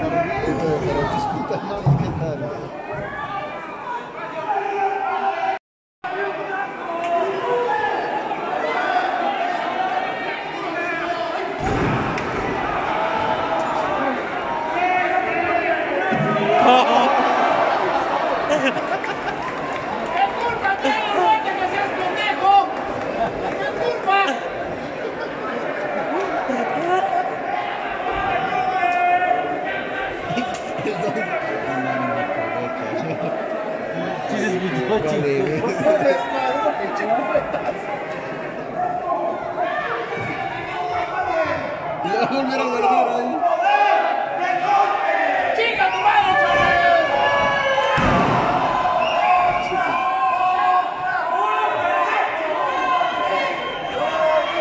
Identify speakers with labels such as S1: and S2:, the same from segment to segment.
S1: Entonces, pero, pues, pero, de... Le ahí.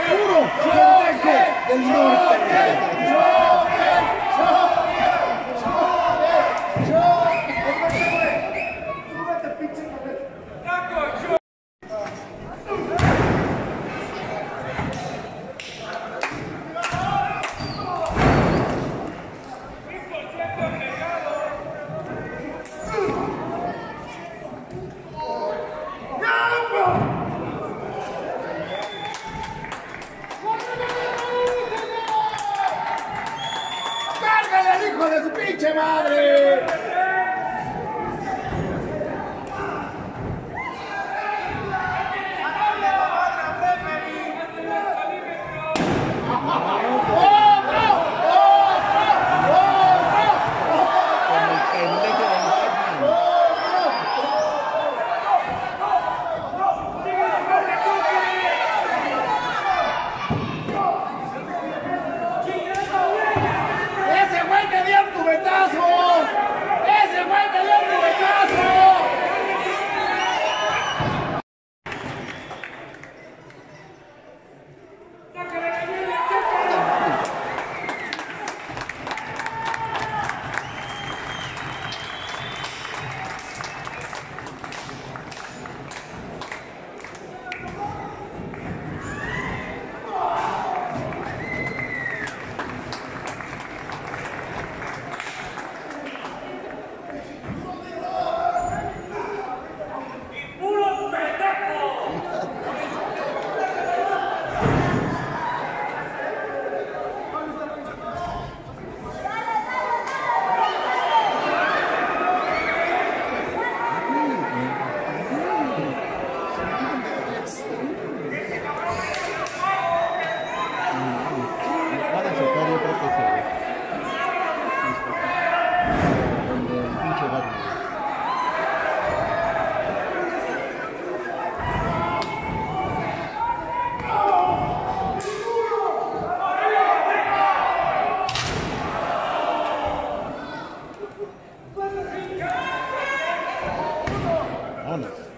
S1: ¡Puro! Norte! pinche madre! on it.